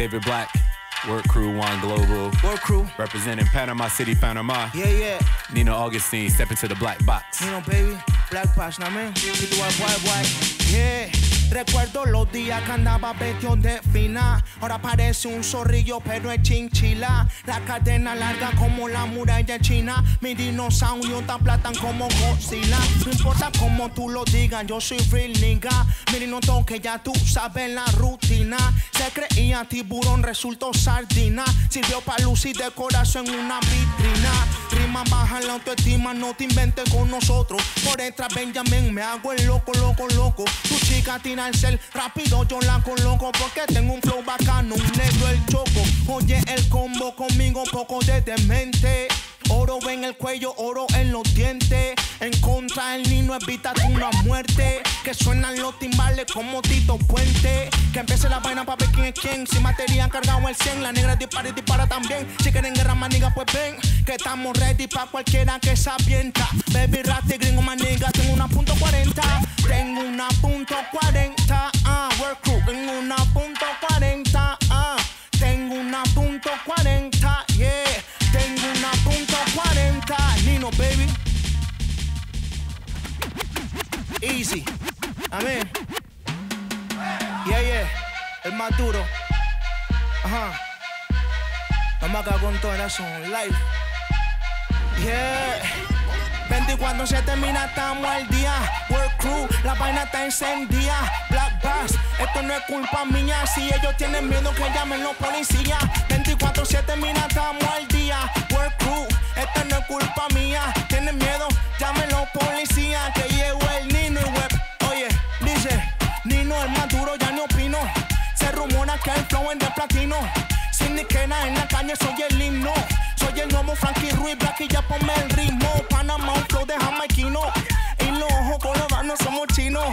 Xavier Black, Work Crew One Global. Work Crew. Representing Panama City, Panama. Yeah, yeah. Nino Augustine, step into the black box. Know, baby. Black Patch, ¿no, man? Keep the white, white, white. Yeah. Recuerdo los días que andaba vestido de fina. Ahora parece un zorrillo, pero es chinchila. La cadena larga como la muralla china. Mi dinosaurio tan platan como Godzilla. No importa cómo tú lo digas, yo soy real nigga. Mi no que ya tú sabes la rutina. Se creía tiburón, resultó sardina. Sirvió para lucir de corazón en una vitrina. Rima baja la autoestima, no te inventes con nosotros. Por detrás, Benjamin, me hago el loco, loco, loco. Tu chica tiene cel, rápido yo la coloco. Porque tengo un flow bacano, un negro el choco. Oye, el combo conmigo, poco de demente. Oro en el cuello, oro en los dientes. En contra del niño evítate una muerte. Que suenan los timbales como Tito Puente. Que empiece la vaina para ver quién es quién. Si materia cargado el 100, la negra dispara y dispara también. Si quieren guerra maniga, pues ven. Que estamos ready para cualquiera que se avienta. Baby Ratty, gringo maniga, tengo una punto 40. Tengo una punto Easy. Amén. Yeah, yeah. El más duro. Ajá. Vamos acá con todo eso live. Yeah. 24 se termina, estamos al día. Work crew, la vaina está encendida. Black Bass, esto no es culpa mía. Si ellos tienen miedo, que llamen los policías. 24 se termina, estamos al día. Work crew, que el flow es de platino. Sin ni quena en la calle, soy el himno. Soy el nuevo Frankie Ruiz, Black y ya ponme el ritmo. Panamá, un flow de jamaiquino. Y los ojos no somos chinos.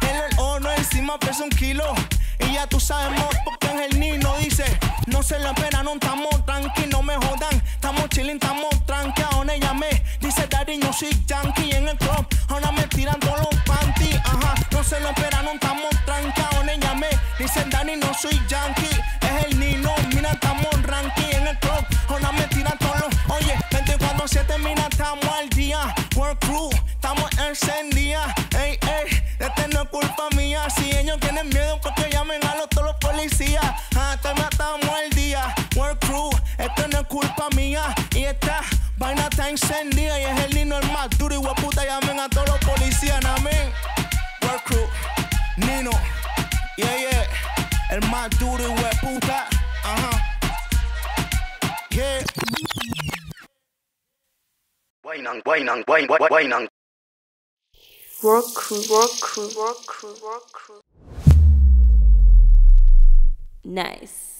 En el horno encima pesa un kilo. Y ya tú sabes, mo, porque en el Nino dice: No se la pena, no estamos tranqui, no me jodan. Estamos chilling, estamos tranqui. Ahora llamé, dice Daddy, no soy yankee. Llamé, dice Daddy, no soy yankee. Es el Nino, mira, estamos ranking en el club. Ahora me tiran todos. Oye, 24 se termina, estamos al día. Work crew, estamos encendidas. Ey, ey, este no es culpa mía. Si ellos tienen miedo, porque llamen a los, todos los policías. Ah, te matamos al día. Work crew, esto no es culpa mía. Y esta vaina está encendida. Y es el Nino el más duro y guaputa. Llamen El más duro y hueputa. Ajá. Yeah. Wainan, wainan, wain, wain, wainan. Work crew, work crew, work crew, work crew. Nice.